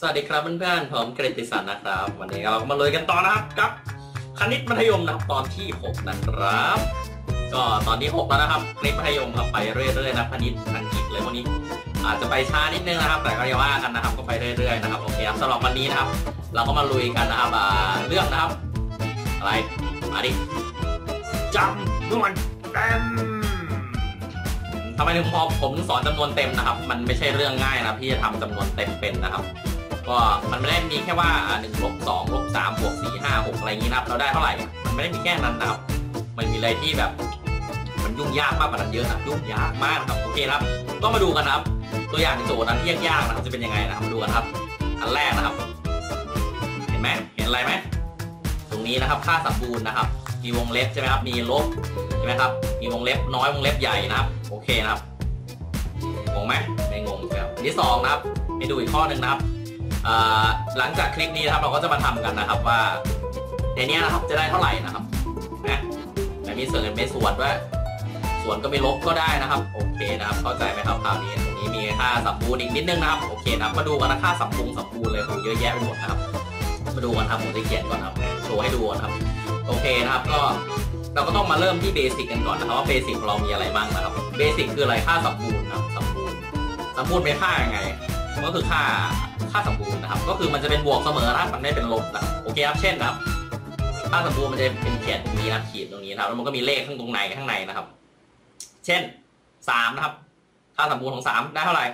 สวัสดีครับเพื่อนๆผมกฤติสันนะครับ วันนี้เราก็มาเลยกันต่อนะครับกับคณิตมัธยมนะครับตอนที่ 6 นะครับ ก็ตอนที่ 6 แล้วนะครับคณิตมัธยมครับไปเรื่อยๆนะคณิตอังกฤษเลยวันนี้ อาจจะไปช้านิดนึงนะครับ แต่ก็อย่าว่ากันนะครับก็ไปเรื่อยๆนะครับโอเคครับสำหรับวันนี้นะครับ เราก็มาลุยกันนะครับอ่าเรื่องนะครับ อะไรมาดิจำนวนเต็มทำไมถึงพอผมสอนจำนวนเต็มนะครับ มันไม่ใช่เรื่องง่ายนะที่จะทำจำนวนเต็มเป็นนะครับ ก็มันไม่ได้มีแค่ว่าหนึ่งลบสองลบสามบวกสี่ห้าหกอะไรอย่างนี้นะครับ เราได้เท่าไหร่มันไม่ได้มีแค่นั้นนะครับมันมีอะไรที่แบบ มันยุ่งยากมากกว่านั้นเยอะนะยุ่งยากมากนะครับโอเคครับก็มาดูกันนะครับ ตัวอย่างโจทย์นั้นที่ยากๆนะครับจะเป็นยังไงนะครับมาดูกันครับ อันแรกนะครับ เห็นไหมเห็นอะไรไหมตรงนี้นะครับค่าสมบูรณ์นะครับ มีวงเล็บใช่ไหมครับ มีลบใช่ไหมครับ มีวงเล็บน้อยวงเล็บใหญ่นะครับ โอเคนะครับงงไหมไม่งงครับอันที่สองนะครับไปดูอีกข้อหนึ่งนะครับ หลังจากคลิปนี้นะครับเราก็จะมาทำกันนะครับว่าในนี้นะครับจะได้เท่าไหร่นะครับนะแต่มีเสริมเป็นส่วนด้วยส่วนก็ไม่ลบก็ได้นะครับ โอเคนะครับ เข้าใจไหมครับคราวนี้ตรงนี้มีค่าสัมบูรณ์อีกนิดนึงนะครับโอเคนะคมาดูกันนะค่าสัมบูรณ์สัมบูรณ์เลยโหเยอะแยะไปหมดนะครับมาดูกันครับผมจะเขียนก่อนครับโชว์ให้ดูก่อนครับ โอเคนะครับก็เราก็ต้องมาเริ่มที่เบสิกกันก่อนนะครับว่าเบสิกของเรามีอะไรบ้างนะครับเบสิกคืออะไรค่าสัมบูนะครับสัมบูรณ์สัมบูรณ์เป็นค่ายังไงก็คือค่า ค่าสัมบูรณ์นะครับ ก็คือมันจะเป็นบวกเสมอนะมันไม่เป็นลบนะครับโอเคครับเช่นนะครับค่าสัมบูรณ์มันจะเป็นเขียนตรงนี้นะขีดตรงนี้นะครับแล้วมันก็มีเลขข้างตรงในข้างในนะครับ เช่นสามนะครับ ค่าสัมบูรณ์ของสามได้เท่าไหร่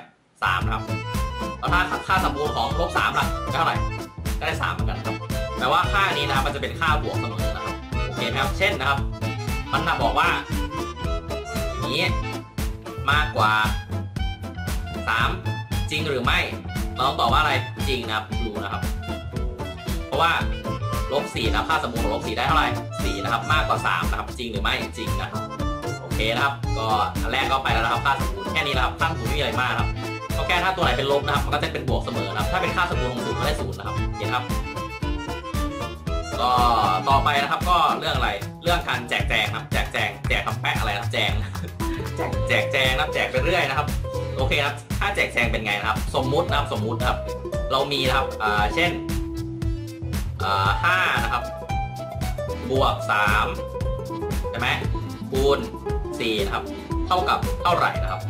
สามนะครับแล้วถ้าค่าสัมบูรณ์ของลบสามล่ะได้เท่าไหร่ก็ได้สามเหมือนกันครับแปลว่าค่านี้นะครับมันจะเป็นค่าบวกเสมอนะครับโอเคไหมครับ เช่นนะครับ มันนะบอกว่าอย่างนี้มากกว่าสามจริงหรือไม่ เราต้องตอบว่าอะไรจริงนะครับดูนะครับ เพราะว่าลบสี่นะครับค่าสมบูรณ์ของลบสี่ได้เท่าไหร่สี่นะครับ มากกว่าสามนะครับ จริงหรือไม่จริงนะครับโอเคนะครับ ก็อันแรกก็ไปแล้วนะครับค่าสมบูรณ์แค่นี้นะครับค่าสมบูรณ์ไม่มีอะไรมากครับก็แค่ถ้าตัวไหนเป็นลบนะครับ มันก็จะเป็นบวกเสมอนะครับ ถ้าเป็นค่าสมบูรณ์ของศูนย์ก็ได้ศูนย์นะครับโอเคครับก็ต่อไปนะครับก็เรื่องอะไรเรื่องการแจกแจงครับ แจกแจงแจกคำแปะอะไรนะแจงแจกแจกแจงนะครับแจกไปเรื่อยนะครับ โอเคครับถ้าแจกแจงเป็นไงนะครับ สมมุตินะครับสมมุตินะครับ เรามีนะครับอ่าเช่นอ่าห้านะครับ บวกสามใช่ไหมคูณสี่นะครับ เท่ากับเท่าไหร่นะครับ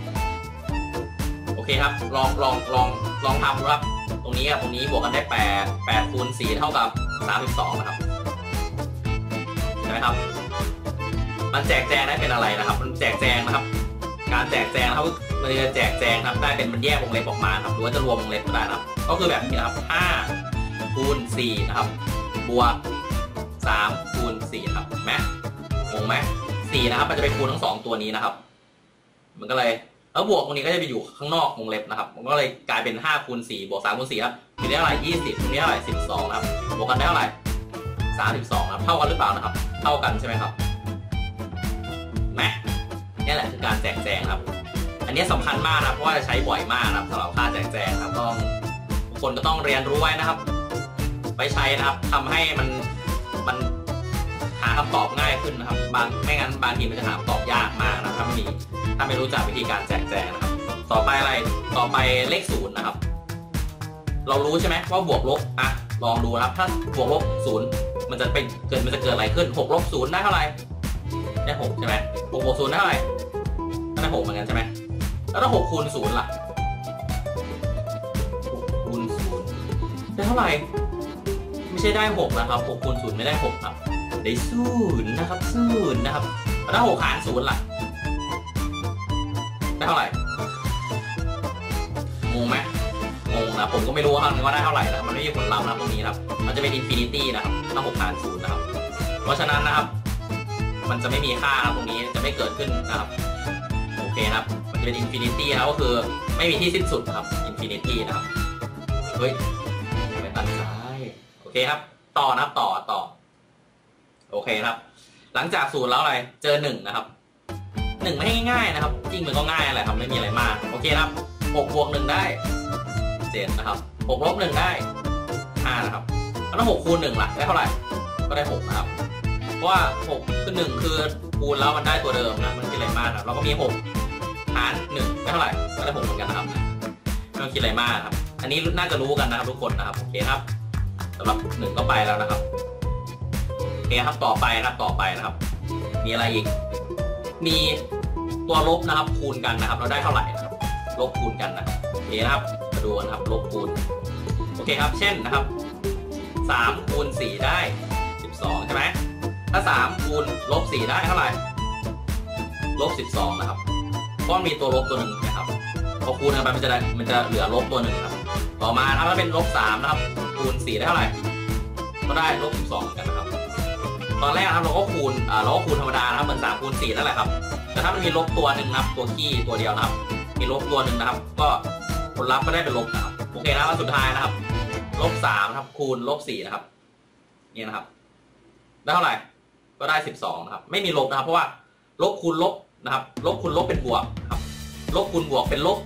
โอเคครับ ลองลองลองลองทำครับ ตรงนี้กับตรงนี้บวกกันได้แปดแปดคูณสี่เท่ากับสามสิบสองนะครับใช่ไหมครับ มันแจกแจงได้เป็นอะไรนะครับ มันแจกแจงนะครับ การแจกแจงนะครับมันจะแจกแจงครับได้เป็นมันแยกวงเล็บออกมาครับหรือว่าจะรวมวงเล็บก็ได้นะครับ ก็คือแบบนี้นะครับ5คูณ4นะครับบวก3คูณ4ครับเห็นไหมงงไหม4นะครับ มันจะไปคูณทั้งสองตัวนี้นะครับ มันก็เลยแล้วบวกตรงนี้ก็จะไปอยู่ข้างนอกวงเล็บนะครับ มันก็เลยกลายเป็น5คูณ4บวก3คูณ4ครับมีได้เท่าไหร่20มีได้เท่าไหร่12นะครับบวกกันได้เท่าไหร่32ครับเท่ากันหรือเปล่านะครับ เท่ากันใช่ไหมครับแหม นี่แหละคือการแจกแจงครับ อันนี้สำคัญมากนะเพราะว่าจะใช้บ่อยมากนะครับสำหรับค่าแจกแจงครับต้องคนก็ต้องเรียนรู้ไว้นะครับ ไปใช้นะครับทำให้มันมันหาคำตอบง่ายขึ้นนะครับ บางไม่งั้นบางทีมันจะหาคำตอบยากมากนะถ้าไม่มีถ้าไม่รู้จักวิธีการแจกแจงนะครับ ต่อไปอะไรต่อไปเลขศูนย์นะครับ เรารู้ใช่ไหมว่าบวกลบอะลองดูนะครับ ถ้าบวกลบศูนย์มันจะเป็นเกิดมันจะเกิดอะไรขึ้นหกลบศูนย์ได้เท่าไหร่ ได้หกใช่ไหมหกบวกศูนย์ได้เท่าไหร่ก็ได้หกเหมือนกันใช่ไหมแล้วถ้าหกคูณศูนย์ล่ะหกคูณศูนย์ได้เท่าไหร่ไม่ใช่ได้หกนะครับหกคูณศูนย์ไม่ได้หกครับได้ศูนย์นะครับศูนย์นะครับแล้วถ้าหกหารศูนย์ล่ะได้เท่าไหร่งงไหมงงนะผมก็ไม่รู้ว่าว่าได้เท่าไหร่นะมันไม่มีผลลัพธ์นะตรงนี้ครับ มันจะเป็น infinity นะครับถ้าหกหารศูนย์นะครับ เพราะฉะนั้นนะครับ มันจะไม่มีค่านะตรงนี้จะไม่เกิดขึ้นนะครับโอเคครับ มันจะเป็น infinity นะครับก็คือไม่มีที่สิ้นสุดครับ infinity นะครับเฮ้ยไปตัดซ้ายโอเคครับ ต่อนะต่อต่อ โอเคครับ หลังจากศูนย์แล้วอะไรเจอหนึ่งนะครับหนึ่งไม่ง่ายนะครับจริงมันก็ง่ายอะไรครับไม่มีอะไรมาก โอเคครับหกบวกหนึ่งได้เจ็ดนะครับหกลบหนึ่งได้ห้านะครับแล้วถ้าหกคูณหนึ่งล่ะได้เท่าไหร่ก็ได้หกนะครับ ว่าหกคือหนึ่งคือคูณแล้วมันได้ตัวเดิมนะมันคิดอะไรมากครับเราก็มีหกหารหนึ่งได้เท่าไหร่ก็ได้หกเหมือนกันนะครับไม่ต้องคิดอะไรมากครับ อันนี้น่าจะรู้กันนะครับทุกคนนะครับโอเคครับสำหรับหนึ่งก็ไปแล้วนะครับโอเคครับต่อไปนะครับต่อไปนะครับ มีอะไรอีก มีตัวลบนะครับ คูณกันนะครับ เราได้เท่าไหร่นะครับลบคูณกันนะโอเคนะครับมาดูกันครับลบคูณโอเคครับ เช่นนะครับสามคูณสี่ได้สิบสองใช่ไหม ถ้าสามคูณลบสี่ได้เท่าไหร่ลบสิบสองนะครับเพราะมีตัวลบตัวหนึ่งนะครับพอคูณกันไปมันจะได้มันจะเหลือลบตัวหนึ่งครับ ต่อมาถ้าเป็นลบสามนะครับ คูณสี่ได้เท่าไหร่ก็ได้ลบสิบสองกันนะครับ ตอนแรกนะครับเราก็คูณเราก็คูณธรรมดานะครับเหมือนสามคูณสี่นั่นแหละครับ แต่ถ้ามันมีลบตัวหนึ่งนะครับ ตัวขี้ตัวเดียวนะครับ มีลบตัวหนึ่งนะครับ ก็ผลลัพธ์ก็ได้เป็นลบนะครับโอเคนะครับสุดท้ายนะครับลบสามนะครับคูณลบสี่นะครับ นี่นะครับ ได้เท่าไหร่ ก็ได้สิบสองนะครับไม่มีลบนะครับ เพราะว่าลบคูณลบนะครับ ลบคูณลบเป็นบวกครับ ลบคูณบวกเป็นลบ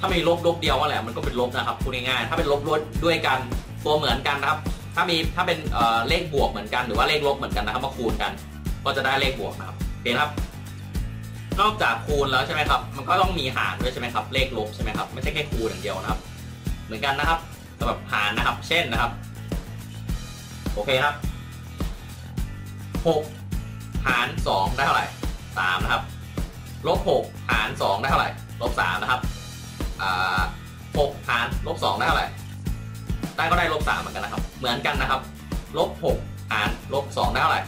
ถ้ามีลบลบเดียวก็แหละมันก็เป็นลบนะครับพูดง่ายๆถ้าเป็นลบลบด้วยกันตัวเหมือนกันนะครับ ถ้ามีถ้าเป็นเเลขบวกเหมือนกัน หรือว่าเลขลบเหมือนกันนะครับมาคูณกัน ก็จะได้เลขบวกนะครับโอเคครับ นอกจากคูณแล้วใช่ไหมครับ มันก็ต้องมีหารด้วยใช่ไหมครับ เลขลบใช่ไหมครับไม่ใช่แค่คูณอย่างเดียวนะครับ เหมือนกันนะครับสำหรับหารนะครับ เช่นนะครับ โอเคครับ หกหารสองได้เท่าไหร่สามนะครับลบหกหารสองได้เท่าไหร่ลบสามนะครับอ่าหกหารลบสองได้เท่าไหร่ได้ก็ได้ลบสามเหมือนกันนะครับ เหมือนกันนะครับลบหกหารลบสองได้เท่าไหร่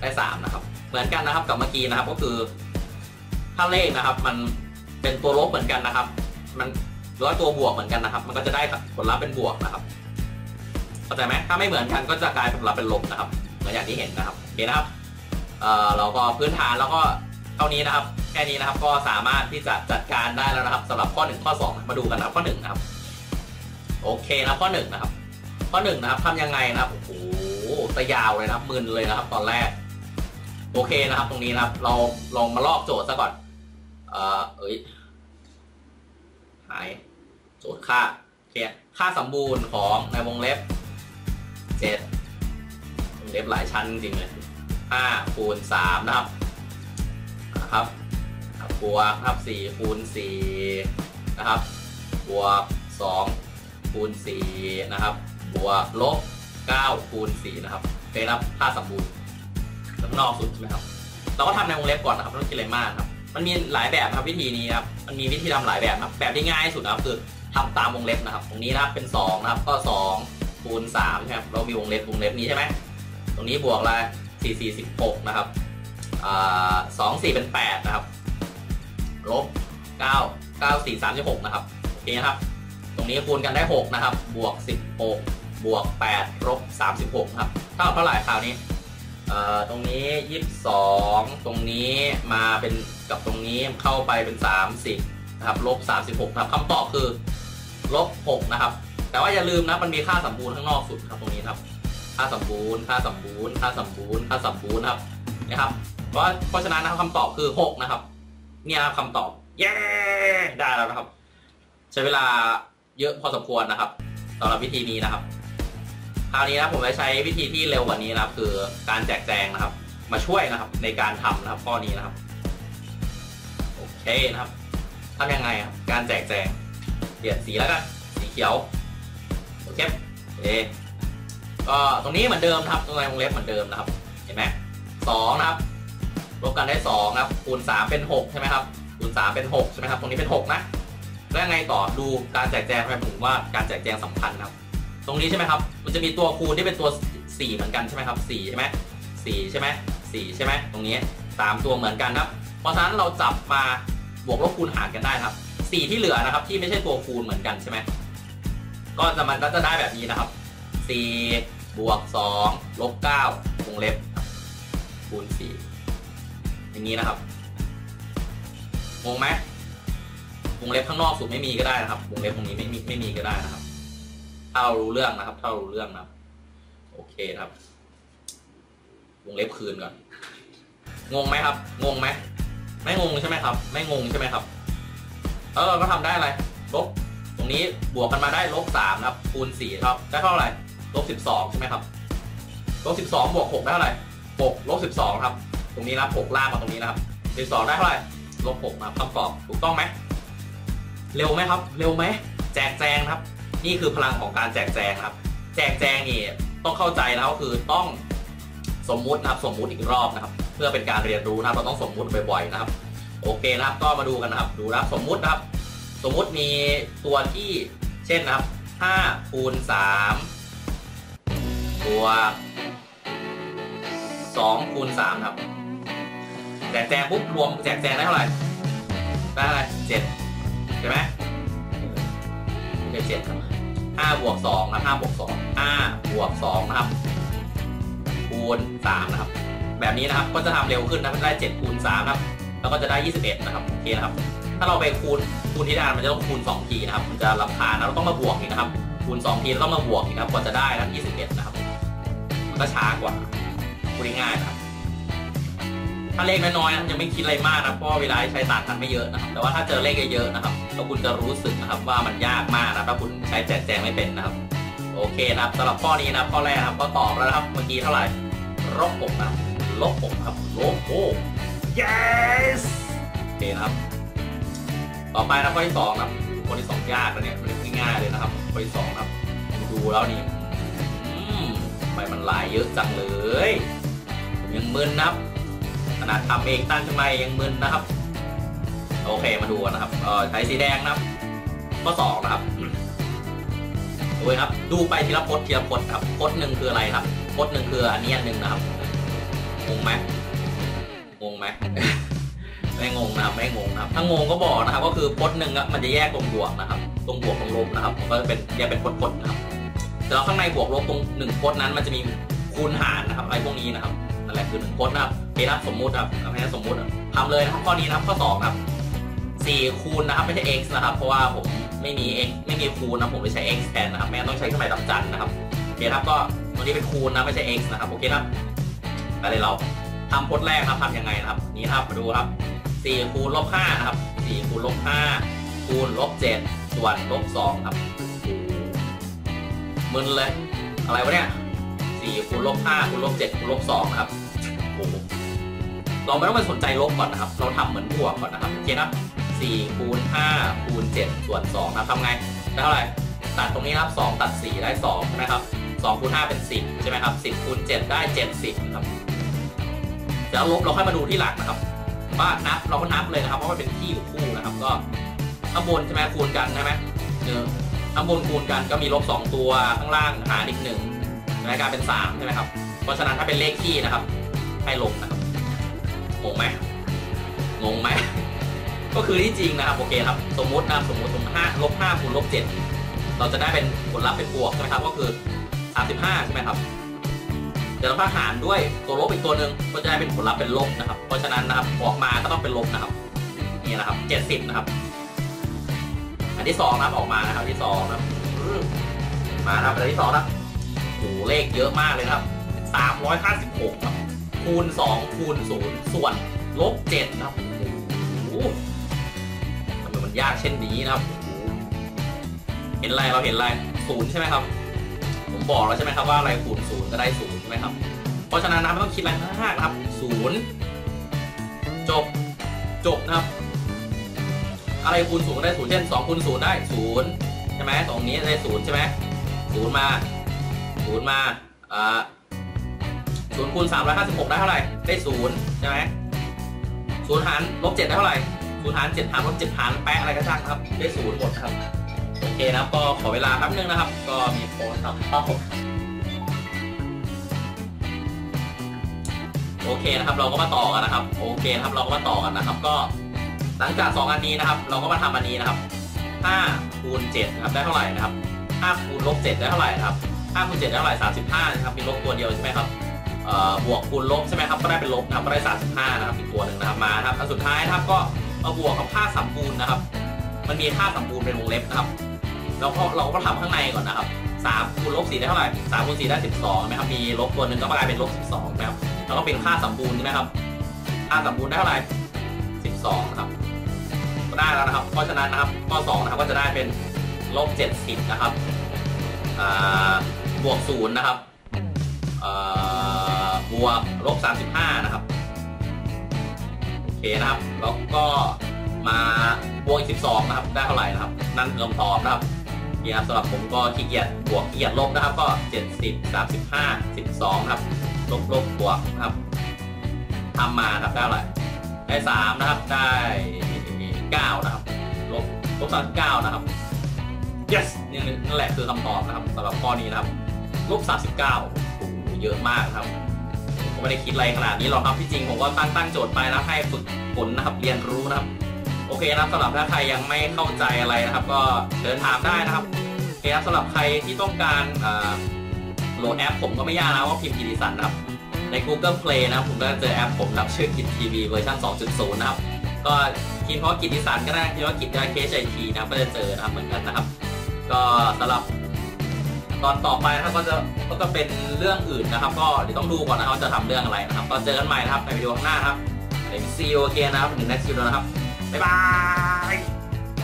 ได้สามนะครับ เหมือนกันนะครับกับเมื่อกี้นะครับก็คือถ้าเลขนะครับ มันเป็นตัวลบเหมือนกันนะครับ มันหรือว่าตัวบวกเหมือนกันนะครับ มันก็จะได้ผลลัพธ์เป็นบวกนะครับเข้าใจไหมถ้าไม่เหมือนกันก็จะกลายผลลัพธ์เป็นลบนะครับ มือนอย่างที่เห็นนะครับโอเคนะครับเอ่อเราก็พื้นฐานแล้วก็เท่านี้นะครับ แค่นี้นะครับก็สามารถที่จะจัดการได้แล้วนะครับสำหรับข้อ 1 ข้อ 2 มาดูกันนะครับข้อ 1 นะครับ โอเคนะข้อ 1 นะครับ ข้อ 1 นะครับทำยังไงนะครับโอ้โหตะยาวเลยนะครับมึนเลยนะครับ ตอนแรก โอเคนะครับ ตรงนี้นะครับ เราลองมาลอกโจทย์ซะก่อน เอ่อเอ้ยหายโจทย์ค่าโอเคค่าสมบูรณ์ของในวงเล็บเจ็ด เล็บหลายชั้นจริงเลยห้าคูณสามนะครับนะครับบวกนะครับสี่คูณสี่นะครับบวกสองคูณสี่นะครับบวกลบเก้าคูณสี่นะครับโอเคนรับค่าสมบูรณ์ข้างนอกสุดใช่ไหมครับเราก็ทำในวงเล็บก่อนนะครับไม่ต้องคิดอะไรมากครับมันมีหลายแบบครับวิธีนี้ครับมันมีวิธีทำหลายแบบครับแบบที่ง่ายที่สุดนะครับคือทำตามวงเล็บนะครับ ตรงนี้นะครับเป็น2นะครับก็2คูณ3ใช่ไหมครับเรามีวงเล็บวงเล็บนี้ใช่ไหม ตรงนี้บวกอะไร4 4 16นะครับอ2 4เป็น8นะครับ ลบ9 9 4 36นะครับ โอเคนะครับ ตรงนี้คูณกันได้6นะครับ บวก16บวก8ลบ36นะครับ เท่ากับเท่าไหร่คราวนี้เอ่อตรงนี้ยี่สิบสองตรงนี้มาเป็นกับตรงนี้เข้าไปเป็นสามสิบนะครับลบสามสิบหกครับคำตอบคือลบหกนะครับ แต่ว่าอย่าลืมนะมันมีค่าสมบูรณ์ข้างนอกสุดครับตรงนี้ครับ ค่าสมบูรณ์ ค่าสมบูรณ์ ค่าสมบูรณ์ ค่าสมบูรณ์ครับ นะครับ เพราะ เพราะฉะนั้นนะครับคำตอบคือหกนะครับ เนี่ยครับคำตอบ เย้ ได้แล้วนะครับ ใช้เวลาเยอะพอสมควรนะครับสำหรับวิธีนี้นะครับ คราวนี้นะผมจะใช้วิธีที่เร็วกว่านี้นะครับ คือการแจกแจงนะครับ มาช่วยนะครับ ในการทำนะครับข้อนี้นะครับ โอเคนะครับทำยังไงครับ การแจกแจง เปลี่ยนสีแล้วกัน สีเขียว โอเคโอ ก็ตรงนี้เหมือนเดิมนะครับตรงในวงเล็บเหมือนเดิมนะครับ เห็นไหมสองนะครับลบกันได้สองครับคูณสามเป็นหกใช่ไหมครับคูณสามเป็นหกใช่ไหมครับตรงนี้เป็นหกนะแล้วยังไงต่อดูการแจกแจงทำไมผมว่าการแจกแจงสำคัญนะครับ ตรงนี้ใช่ไหมครับ มันจะมีตัวคูณที่เป็นตัว 4 เหมือนกันใช่ไหมครับ4ใช่ไหม4ใช่ไหม4ใช่ไหมตรงนี้สามตัวเหมือนกันนะครับเพราะฉะนั้นเราจับมาบวกลบคูณหารกันได้ครับ4ที่เหลือนะครับ ที่ไม่ใช่ตัวคูณเหมือนกันใช่ไหมก็จะมันก็จะได้แบบนี้นะครับ4 บวก2ลบ9วงเล็บคูณ4อย่างนี้นะครับ งงไหมวงเล็บข้างนอกสุดไม่มีก็ได้นะครับ วงเล็บตรงนี้ไม่มีไม่มีก็ได้นะครับถ้าเรารู้เรื่องนะครับถ้าเรารู้เรื่องนะครับโอเคครับ วงเล็บคืนก่อน งงไหมครับ งงไหม ไม่งงใช่ไหมครับ ไม่งงใช่ไหมครับเราก็ทำได้อะไร ลบ ตรงนี้บวกกันมาได้ลบสามนะครับ คูณสี่ครับ ได้เท่าไหร่ ลบสิบสองใช่ไหมครับลบสิบสองบวกหกได้เท่าไหร่หกลบสิบสองครับ ตรงนี้นะครับหกล่างมาตรงนี้นะครับสิบสองได้เท่าไหร่ลบหกนะคำตอบถูกต้องไหมเร็วไหมครับ เร็วไหมแจกแจงครับ นี่คือพลังของการแจกแจงครับ แจกแจงนี่ต้องเข้าใจนะครับคือต้องสมมุตินะครับสมมุติอีกรอบนะครับ เพื่อเป็นการเรียนรู้นะครับเราต้องสมมุติบ่อยๆนะครับ โอเคนะครับก็มาดูกันนะครับ ดูนะครับสมมุตินะครับ สมมุติมีตัวที่เช่นนะครับ5คูณ3 ตัว2คูณ3ครับแจกแจงปุ๊บรวมแจกแจงได้เท่าไหร่ ได้เท่าไหร่เจ็ดใช่ไหมไม่ใช่เจ็ดครับห้าบวกสองครับห้าบวกสองห้าบวกสองนะครับ คูณสามนะครับ แบบนี้นะครับก็จะทำเร็วขึ้นนะครับได้เจ็ดคูณสามครับ แล้วก็จะได้ยี่สิบเอ็ดนะครับโอเคนะครับ ถ้าเราไปคูณคูณที่ด้านมันจะต้องคูณสองทีนะครับ มันจะลำคาญนะเราต้องมาบวกอีกนะครับ คูณสองทีแล้วต้องมาบวกอีกนะครับกว่าจะได้นะยี่สิบเอ็ดนะครับ ก็ช้ากว่าพูดง่ายๆนะครับ ถ้าเลขน้อยๆยังไม่คิดอะไรมากนะเพราะว่าเวลาใช้ต่างกันไม่เยอะนะครับ แต่ว่าถ้าเจอเลขเยอะๆนะครับแล้วคุณจะรู้สึกนะครับว่ามันยากมากนะถ้าคุณใช้แจกแจงไม่เป็นนะครับ โอเคนะครับสำหรับข้อนี้นะข้อแรกครับก็ตอบแล้วนะครับเมื่อกี้เท่าไหร่ลบหกนะครับลบหกครับลบโอ้ yes โอเคนะครับ ต่อไปนะข้อที่สองนะครับข้อที่สองยากแล้วเนี่ยไม่ง่ายเลยนะครับข้อที่สองครับดูแล้วนี่ ไมมันลายเยอะจังเลยผมยังมึนนะครับ ขนาดทำเองตั้งขึ้นมายังมึนนะครับ โอเคมาดูกันนะครับเออใช้สีแดงนะครับ ข้อสองนะครับดูครับ ดูไปทีละพจน์ทีละพจน์ครับพจน์หนึ่งคืออะไรครับพจน์หนึ่งคืออันนี้อันหนึ่งนะครับงงไหมงงไหมไม่งงนะครับไม่งงนะครับถ้างงก็บอกนะครับ ก็คือพจน์หนึ่งอะมันจะแยกตรงบวกนะครับ ตรงบวกตรงลบนะครับมันก็จะเป็นแยกเป็นพจน์ๆนะครับ แต่แล้วข้างในบวกลบตรงหนึ่งพจน์นั้นมันจะมีคูณหารนะครับอะไรพวกนี้นะครับนั่นแหละคือหนึ่งพจน์นะครับโอเคนะครับสมมุติครับเอาให้สมมุติทำเลยนะครับข้อนี้นะครับข้อสองครับสี่คูณนะครับไม่ใช่ x นะครับ เพราะว่าผมไม่มี x ไม่มีคูณนะผมเลยใช้ x แทนนะครับแม่ต้องใช้เครื่องหมายดอกจันนะครับโอเคครับก็ตัวนี้เป็นคูณนะไม่ใช่ x นะครับโอเคครับไปเลยเราทำพจน์แรกนะครับทำยังไงนะครับนี่นะครับมาดูครับ4คูณลบ5นะครับ4คูณลบ5คูณลบ7ส่วนลบ2ครับ มึนเลย อะไรวะเนี่ย4คูณลบ5คูณลบ7คูณลบ2นะครับโอ้โหเราไม่ต้องไปสนใจลบก่อนนะครับ เราทำเหมือนบวกก่อนนะครับโอเคนะ4คูณ5คูณ7ส่วน2นะครับทำไงได้เท่าไหร่ตัดตรงนี้ครับ2ตัด4ได้2ใช่ไหมครับ2คูณ5เป็น10ใช่ไหมครับ10คูณ7ได้70ครับเดี๋ยวลบเราค่อยมาดูที่หลังนะครับว่านับเราก็นับเลยนะครับเพราะมันเป็นที่อยู่คู่นะครับ ก็ข้างบนใช่ไหมคูณกันใช่ไหมหนึ่ง ข้างบนคูณกันก็มีลบสองตัวข้างล่างหารอีกหนึ่งใช่ไหมกลายเป็นสามใช่ไหมครับ เพราะฉะนั้นถ้าเป็นเลขที่นะครับ ให้ลบนะครับงงไหมงงไหม ก็คือที่จริงนะครับโอเคครับ สมมุตินะสมมุติตรงห้าลบห้าคูณลบเจ็ดเราจะได้เป็นผลลัพธ์เป็นบวกใช่ไหมครับ ก็คือสามสิบห้าใช่ไหมครับเดี๋ยวเราก็หารด้วยตัวลบอีกตัวหนึ่งก็จะได้เป็นผลลัพธ์เป็นลบนะครับ เพราะฉะนั้นนะครับออกมาก็ต้องเป็นลบนะครับนี่นะครับเจ็ดสิบนะครับอัน ที่สองนับออกมานะครับที่สองนะครับอื้อมานะครับอันที่สองนะโอ้เลขเยอะมากเลยครับสามร้อยห้าสิบหกครับคูณสองคูณศูนย์ส่วนลบเจ็ดนะครับโอ้ทำไมมันยากเช่นนี้นะครับโอ้โหเห็นอะไรเราเห็นอะไรศูนย์ใช่ไหมครับ ผมบอกแล้วใช่ไหมครับว่าอะไรคูณศูนย์ก็ได้ศูนย์ใช่ไหมครับ เพราะฉะนั้นนะครับไม่ต้องคิดอะไรมากนะครับศูนย์จบจบนะครับ อะไรคูณศูนย์ได้ศูนย์เช่นสองคูณศูนย์ได้ศูนย์ใช่ไหมตรงนี้ได้ศูนย์ใช่ไหมศูนย์มาศูนย์มาอ่าศูนย์คูณสามร้อยห้าสิบหกได้เท่าไหร่ได้ศูนย์ใช่ไหมศูนย์หารลบเจ็ดได้เท่าไหร่ศูนย์หารเจ็ดหารลบเจ็ดหารแปะอะไรก็ช่างครับได้ศูนย์หมดครับโอเคนะก็ขอเวลาแป๊บนึงนะครับ ก็มีโพสต์ครับครับผมโอเคนะครับเราก็มาต่อกันนะครับ โอเคนะครับเราก็มาต่อกันนะครับก็ หลังจากสองอันนี้นะครับ เราก็มาทำอันนี้นะครับ5คูณ7นะครับได้เท่าไหร่นะครับ5คูณลบ7ได้เท่าไหร่นะครับ5คูณ7ได้เท่าไหร่35นะครับมีลบตัวเดียวใช่ไหมครับบวกคูณลบใช่ไหมครับก็ได้เป็นลบนะครับก็ได้35นะครับอีกตัวหนึ่งนะครับมาครับอันสุดท้ายนะครับก็มาบวกกับค่าสัมปูนนะครับ มันมีค่าสัมปูนเป็นวงเล็บนะครับแล้วก็เราก็ทำข้างในก่อนนะครับ3คูณลบ4ได้เท่าไหร่3คูณ4ได้ 12ใช่ไหมครับมีลบตัวหนึ่งก็กลายเป็นลบ12นะครับแล้วก็เป็นค่าสัมปูนใช่ไหมครับค่าสัมปูนได้เท่าไหร่12ครับ ได้แล้วนะครับ เพราะฉะนั้นนะครับข้อ2นะครับก็จะได้เป็นลบ70นะครับบวก0นะครับบวกลบ35นะครับโอเคนะครับแล้วก็มาบวกอีก12นะครับได้เท่าไหร่นะครับ นั่นคือคำตอบนะครับนี่ครับสำหรับผมก็ขี้เกียจบวกขี้เกียจลบนะครับ ก็ 70 35 12ครับลบลบบวกนะครับทำมาครับได้อะไหร่ได้สามนะครับได้ เก้านะครับลบลบสามสิบเก้านะครับ yes นี่นั่นแหละคือคำตอบนะครับสำหรับข้อนี้นะครับลบสามสิบเก้าเยอะมากครับผมไม่ได้คิดอะไรขนาดนี้หรอกครับที่จริงผมก็ตั้งตั้งโจทย์ไปแล้วให้ฝึกฝนนะครับ เรียนรู้นะครับ โอเคนะครับสำหรับถ้าใครยังไม่เข้าใจอะไรนะครับ ก็เดินถามได้นะครับโอเคครับสำหรับใครที่ต้องการอ่าโหลดแอปผมก็ไม่ยากนะว่าพิมพ์กิติสันนะครับใน Google Play นะครับผมก็จะเจอแอปผมนะครับชื่อกิจทีวีเวอร์ชัน2.0 นะครับ ก็ คิดเพราะกิจดิสานก็ได้คิดว่ากิจเคสไอทีนะก็จะเจอนะครับเหมือนกันนะครับ ก็สำหรับตอนต่อไปนะครับก็จะก็จะเป็นเรื่องอื่นนะครับ ก็เดี๋ยวต้องดูก่อนนะครับว่าจะทำเรื่องอะไรนะครับ ก็เจอกันใหม่นะครับในวิดีโอข้างหน้าครับใน See you again นะครับหนึ่งนาทีแล้วนะครับบ๊ายบาย